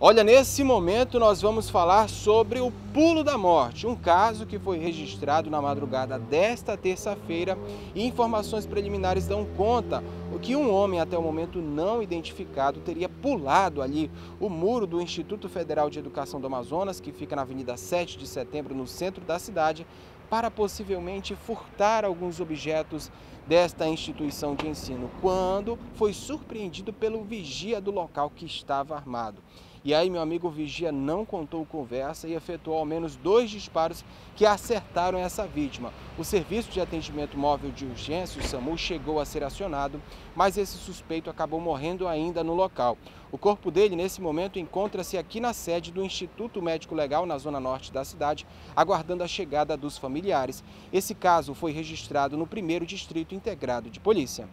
Olha, nesse momento nós vamos falar sobre o pulo da morte, um caso que foi registrado na madrugada desta terça-feira e informações preliminares dão conta que um homem até o momento não identificado teria pulado ali o muro do Instituto Federal de Educação do Amazonas, que fica na Avenida 7 de Setembro, no centro da cidade, para possivelmente furtar alguns objetos desta instituição de ensino, quando foi surpreendido pelo vigia do local que estava armado. E aí meu amigo vigia não contou conversa e efetuou ao menos dois disparos que acertaram essa vítima. O serviço de atendimento móvel de urgência, o SAMU, chegou a ser acionado, mas esse suspeito acabou morrendo ainda no local. O corpo dele, nesse momento, encontra-se aqui na sede do Instituto Médico Legal, na zona norte da cidade, aguardando a chegada dos familiares. Esse caso foi registrado no primeiro Distrito Integrado de Polícia.